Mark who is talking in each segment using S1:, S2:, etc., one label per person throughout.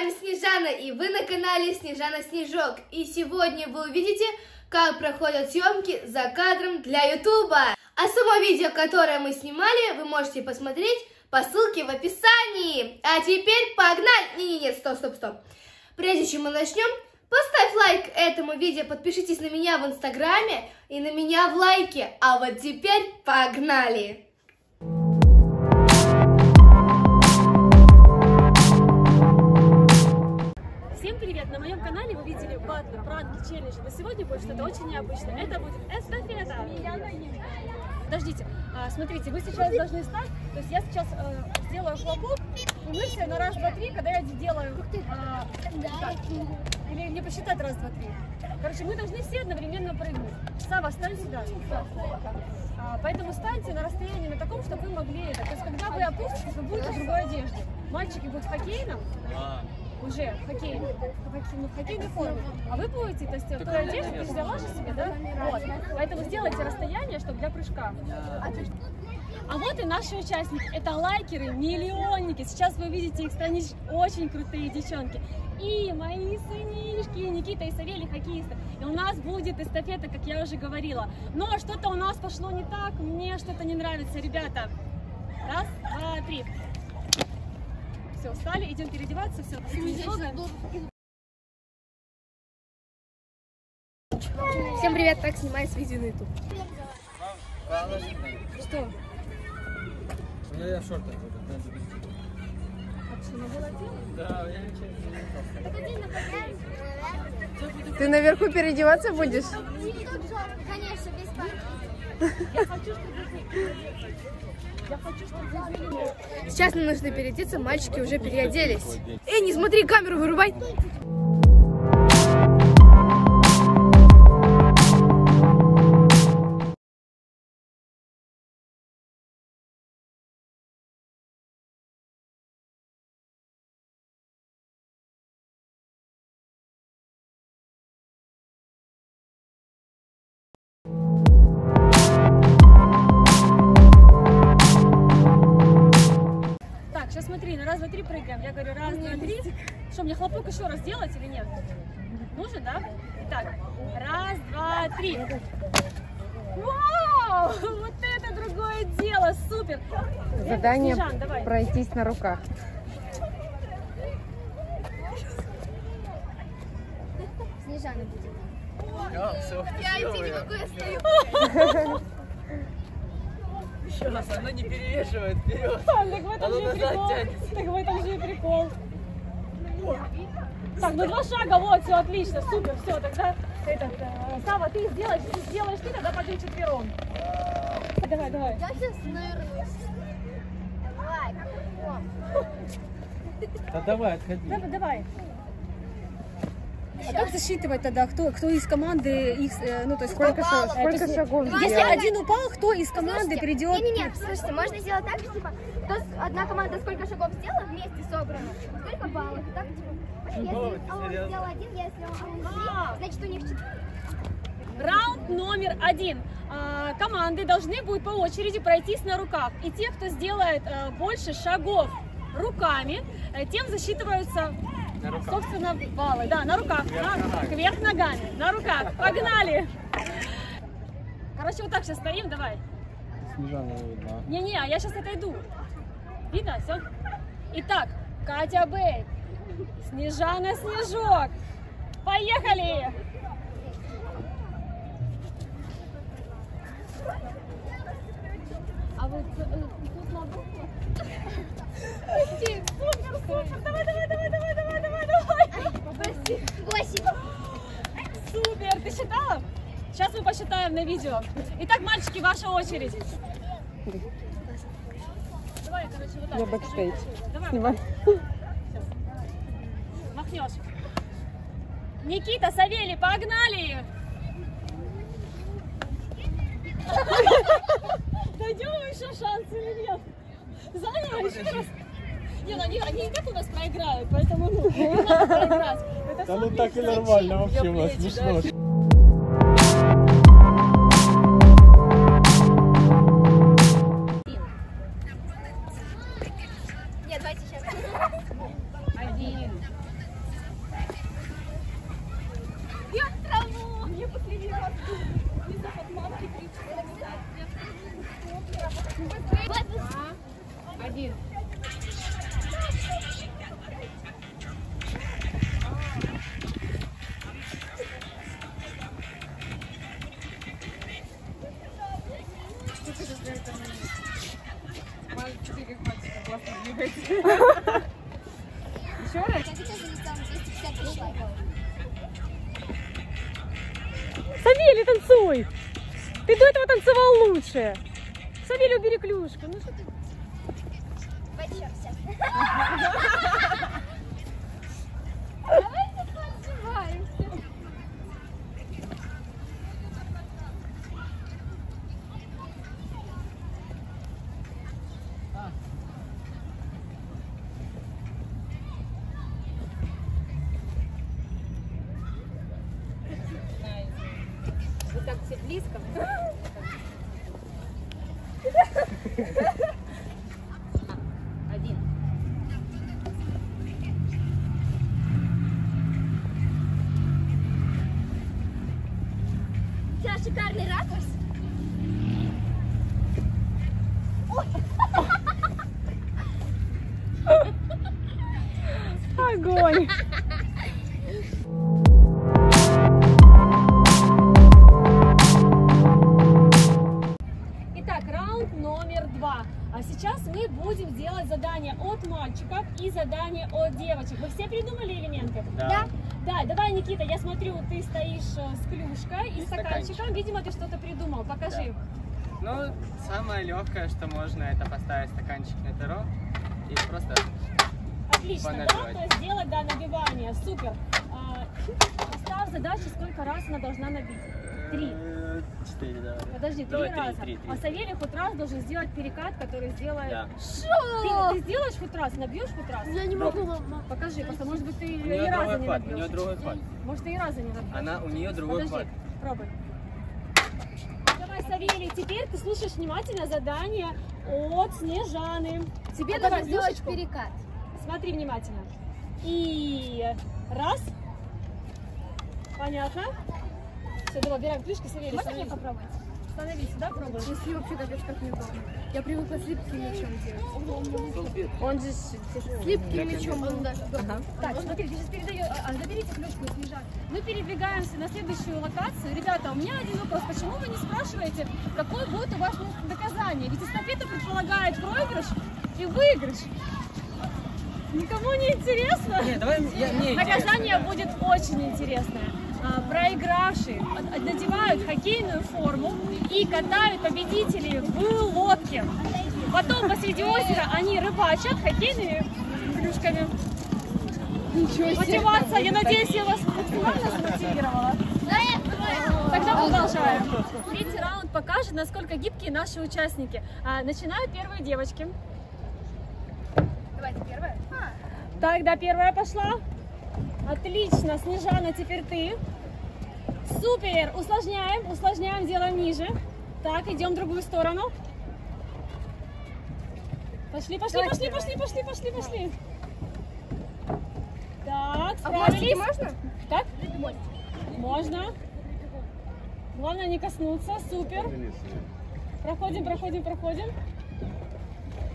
S1: вами Снежана, и вы на канале Снежана Снежок. И сегодня вы увидите, как проходят съемки за кадром для Ютуба. А само видео, которое мы снимали, вы можете посмотреть по ссылке в описании. А теперь погнали! Не-не-не, стоп, стоп, стоп. Прежде чем мы начнем, поставь лайк этому видео, подпишитесь на меня в инстаграме и на меня в лайке. А вот теперь погнали!
S2: Что-то очень необычное. Это будет эстафета! Подождите, а, смотрите, вы сейчас должны стать, то есть я сейчас э, сделаю хлопок, и мы все на раз, два, три, когда я делаю, а, так, или не посчитать раз, два, три. Короче, мы должны все одновременно прыгнуть. Сава, стань сюда. А, поэтому станьте на расстоянии на таком, чтобы вы могли это. То есть, когда вы опуститесь, вы будете в другой одежде. Мальчики будут в хоккейном, уже хоккей- ну, хоккейной форме. А вы будете, то есть, в той одежде, ты же взяла же себе, да? Вот. Поэтому сделайте расстояние, чтобы для прыжка. А вот и наши участники. Это лайкеры, миллионники. Сейчас вы увидите их странички. Очень крутые девчонки. И мои сынишки, Никита и Савелий, хоккеисты. И у нас будет эстафета, как я уже говорила. Но что-то у нас пошло не так, мне что-то не нравится. Ребята, раз, два, три. Все, встали, идем переодеваться, все.
S1: Всем привет, так снимается видео на YouTube.
S2: Что?
S3: Ну я в шортах не
S4: Ты наверху переодеваться будешь?
S1: Конечно, без
S2: Я хочу, чтобы
S1: Сейчас нам нужно переодеться, мальчики уже переоделись. Эй, не смотри, камеру вырубай.
S2: Раз, два, три прыгаем. Я говорю, раз, два, три. Что, мне хлопок еще раз делать или нет? Нужен, да? Итак, раз, два, три. Вау! Вот это другое дело, супер!
S4: Задание
S2: Снежан, давай.
S4: пройтись на руках.
S1: Снежана будет.
S3: А, все,
S1: Я видите, какой я стою.
S3: Еще раз, она не перевешивает вперед.
S2: Так в этом
S3: Оно
S2: же и прикол.
S3: тянется.
S2: Так в этом же и прикол. Так, ну два шага, вот, все отлично, супер, все, тогда этот, э, Сава, ты сделаешь, ты сделаешь ты, тогда пойдем четвером. Давай, давай.
S1: Я сейчас нырнусь. Давай.
S3: Да давай, отходи.
S2: Давай, давай. А как засчитывать тогда, кто, кто из команды их, э, ну то есть
S4: Сколько, шаг-
S2: э,
S4: сколько
S2: то есть,
S4: шагов
S2: Если
S4: сделать?
S2: один упал, кто из команды придет?
S5: Не-не-не, слушайте, можно сделать так, что типа, кто одна команда сколько шагов сделала вместе собрано, сколько баллов, и так типа. Если он сделал один, если он три, значит у них четыре.
S2: Раунд номер один. А, Команды должны будут по очереди пройтись на руках. И те, кто сделает э, больше шагов руками, э, тем засчитываются,
S3: На руках.
S2: собственно, баллы. Да, на руках.
S3: Кверх
S2: на-
S3: ногами.
S2: Кверх ногами. На руках. Погнали. Короче, вот так сейчас стоим, давай.
S3: Снежана не видно.
S2: Не-не, а я сейчас отойду. Видно? Все? Итак, Катя Бэй, Снежана Снежок. Поехали! А вот э, тут. Супер, супер! Давай, давай, давай, давай, давай, давай, давай!
S5: Восемь.
S2: Супер! Ты считала? Сейчас мы посчитаем на видео. Итак, мальчики, ваша очередь. Давай, короче, вот так.
S4: Я бэкстейдж.
S2: Давай.
S4: Снимай.
S2: Махнешь. Никита, Савелий, погнали! Дойдем еще шанс или нет? Заново еще раз. Не, ну они, они и так у нас проиграют, поэтому ну, надо проиграть. Это
S3: Да ну так и нормально вообще у нас смешно.
S2: Еще раз.
S5: Я сейчас залетела на 250 тысяч лайков.
S2: Савелий, танцуй! Ты до этого танцевал лучше. Савелий, убери клюшку. Ну что ты?
S5: Пойдем сейчас. Давайте поотжимаемся.
S2: Близко. Один.
S5: У тебя шикарный ракурс.
S2: Раунд номер два. А сейчас мы будем делать задания от мальчиков и задания от девочек. Вы все придумали элементы?
S5: Да.
S2: Да, давай, Никита, я смотрю, ты стоишь э, с клюшкой и
S3: И
S2: стаканчиком.
S3: стаканчик.
S2: Видимо, ты что-то придумал. Покажи.
S3: Ну, самое легкое, что можно, это поставить стаканчик на перо и просто
S2: Отлично, да?
S3: Понажать.
S2: То есть сделать, да, набивание. Супер. А, Ставь задачу, сколько раз она должна набить. Три.
S3: э, четыре, да.
S2: Подожди, три
S3: Давай,
S2: раза.
S3: три, три.
S2: А Савелий хоть раз должен сделать перекат, который сделает...
S3: Да.
S2: Ты, ты сделаешь хоть раз, набьешь хоть раз?
S5: Я не
S3: могу,
S5: мама.
S2: Покажи, просто может быть ты ни разу не
S3: хват, у
S2: набьешь.
S3: нее другой хват.
S2: Может ты и раза не набьешь.
S3: Она, у нее другой
S2: Подожди,
S3: хват.
S2: пробуй. Давай, Савелий, теперь ты слушаешь внимательно задание от Снежаны. Тебе
S5: Надо
S2: давай
S5: сделать перекат.
S2: Смотри внимательно. И раз. Понятно? Все, давай, убираем клюшки, Савелий,
S5: Можно мне
S2: становись.
S5: попробовать?
S2: Становись, да, пробуй.
S4: Если вообще капец как неудобно. Я привыкла с липким мячом делать. Он же с
S5: С липким мячом он даже.
S4: Ага.
S2: Так, смотри, сейчас передаю, а, а, заберите клюшку и снежак. Мы передвигаемся на следующую локацию. Ребята, у меня один вопрос. Почему вы не спрашиваете, какое будет у вас наказание? Ведь эстафета предполагает проигрыш и выигрыш. Никому не интересно?
S3: Не, давай, я, мне
S2: Наказание
S3: интересно,
S2: будет очень интересное. А, Проигравшие надевают хоккейную форму и катают победителей в лодке. Потом посреди озера они рыбачат хоккейными клюшками. Мотивация, я надеюсь, я вас максимально замотивировала. Тогда продолжаем. Третий раунд покажет, насколько гибкие наши участники. А, Начинают первые девочки.
S5: Давайте первое.
S2: Тогда первая пошла. Отлично, Снежана, теперь ты. Супер, усложняем, усложняем, делаем ниже. Так, идем в другую сторону. Пошли, пошли, пошли, пошли, пошли, пошли, пошли. Так,
S5: А
S2: справились.
S5: можно?
S2: Так? Можно. Главное не коснуться. Супер. Проходим, проходим, проходим.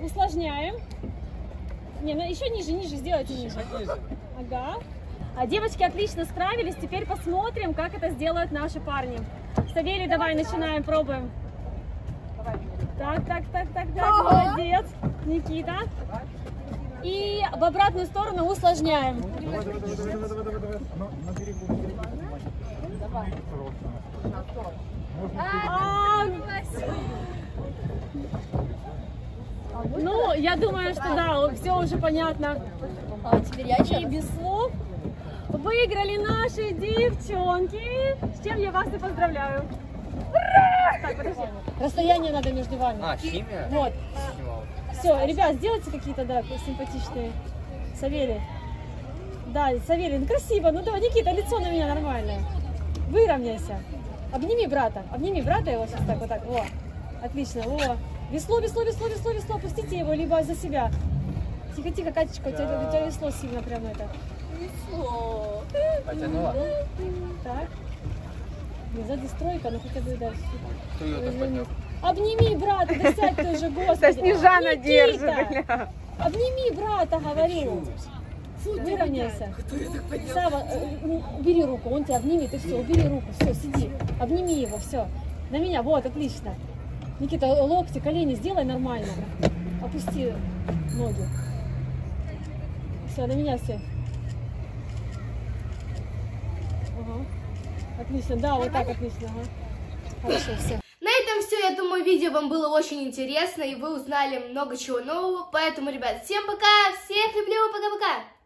S2: Усложняем. Не, ну еще ниже, ниже, сделайте ниже. Ага. А девочки отлично справились. Теперь посмотрим, как это сделают наши парни. Савелий, давай, начинаем, пробуем. Так, так, так, так, так, молодец. Никита. И в обратную сторону усложняем. А, Ну, я думаю, что да, все уже понятно.
S5: А теперь я
S2: И без слов выиграли наши девчонки. С чем я вас и поздравляю. Ура! Так, подожди. Расстояние надо между вами.
S3: А, химия?
S2: Вот. Все, ребят, сделайте какие-то, да, симпатичные. Савелий. Да, Савелий, ну красиво. Ну давай, Никита, лицо на меня нормальное. Выровняйся. Обними брата. Обними брата его сейчас так, вот так. О, отлично. О, весло, весло, весло, весло, весло. Опустите его, либо за себя. Тихо, тихо, Катечка, у тебя, у тебя весло сильно прям это.
S3: Потянула?
S2: Так. Не, сзади стройка, но хотя бы дальше.
S3: Кто ее так поднял?
S2: Обними брата, да сядь ты уже, господи.
S4: Да Снежана держит, бля.
S2: Обними брата, говорю. Выровняйся. Сава, э, убери руку, он тебя обнимет и все, убери руку, все, сиди. Обними его, все. На меня, вот, отлично. Никита, локти, колени сделай нормально. Опусти ноги. Все, на меня все. Ага. Отлично, да, вот так отлично. Ага. Хорошо, все.
S1: На этом все. Я думаю, видео вам было очень интересно, и вы узнали много чего нового. Поэтому, ребят, всем пока, всех люблю, пока-пока.